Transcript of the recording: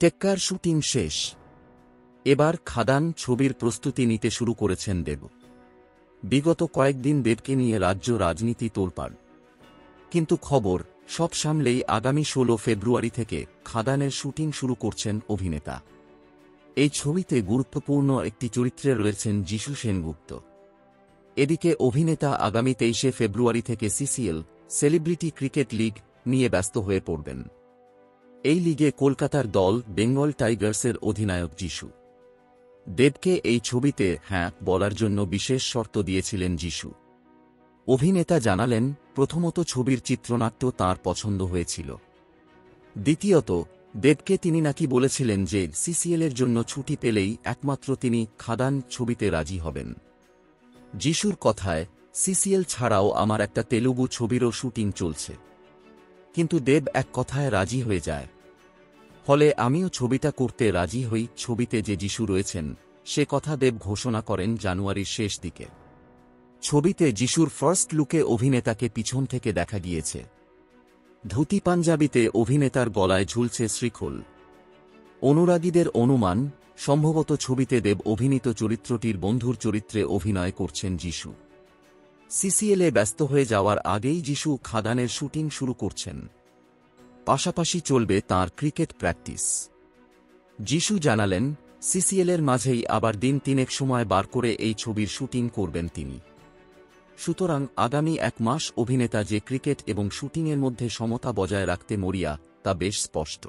টেক্কার shooting শেষ। এবার খাদান ছবির প্রস্তুতি নিতে শুরু করেছেন দেব। বিগত কয়েকদিন দেবকে নিয়ে রাজ্য রাজনীতি তোলপাড়। কিন্তু খবর সব সামলেই আগামী ষোলো ফেব্রুয়ারি থেকে খাদানের শুটিং শুরু করছেন অভিনেতা। এই ছবিতে গুরুত্বপূর্ণ একটি চরিত্রে রয়েছেন যিশু সেনগুপ্ত। এদিকে অভিনেতা আগামী তেইশে ফেব্রুয়ারি থেকে সিসিএল, সেলিব্রিটি ক্রিকেট লিগ নিয়ে ব্যস্ত হয়ে পড়বেন। এই লিগে কলকাতার দল বেঙ্গল টাইগার্সের অধিনায়ক যিশু। দেবকে এই ছবিতে হ্যাঁ বলার জন্য বিশেষ শর্ত দিয়েছিলেন যিশু। অভিনেতা জানালেন, প্রথমত ছবির চিত্রনাট্য তার পছন্দ হয়েছিল। দ্বিতীয়ত, দেবকে তিনি নাকি বলেছিলেন যে সিসিএলের জন্য ছুটি পেলেই একমাত্র তিনি খাদান ছবিতে রাজি হবেন। যিশুর কথায়, সিসিএল ছাড়াও আমার একটা তেলুগু ছবিরও শুটিং চলছে। কিন্তু দেব এক কথায় রাজি হয়ে যায়। ফলে আমিও ছবিটা করতে রাজি হই, ছবিতে যে যিশু রয়েছেন, সে কথা দেব ঘোষণা করেন জানুয়ারির শেষ দিকে। ছবিতে যিশুর ফার্স্ট লুকে অভিনেতাকে পিছন থেকে দেখা গিয়েছে। ধুতি পাঞ্জাবিতে অভিনেতার গলায় ঝুলছে শ্রীখোল। অনুরাগীদের অনুমান, সম্ভবত ছবিতে দেব অভিনীত চরিত্রটির বন্ধুর চরিত্রে অভিনয় করছেন যিশু। সিসিএলে ব্যস্ত হয়ে যাওয়ার আগেই যিশু খাদানের শুটিং শুরু করছেন। পাশাপাশি চলবে তার ক্রিকেট প্র্যাকটিস। যিশু জানালেন, সিসিএলের মাঝেই আবার দিন তিনেক সময় বার করে এই ছবির শুটিং করবেন তিনি। সুতরাং আগামী এক মাস অভিনেতা যে ক্রিকেট এবং শুটিংয়ের মধ্যে সমতা বজায় রাখতে মরিয়া, তা বেশ স্পষ্ট।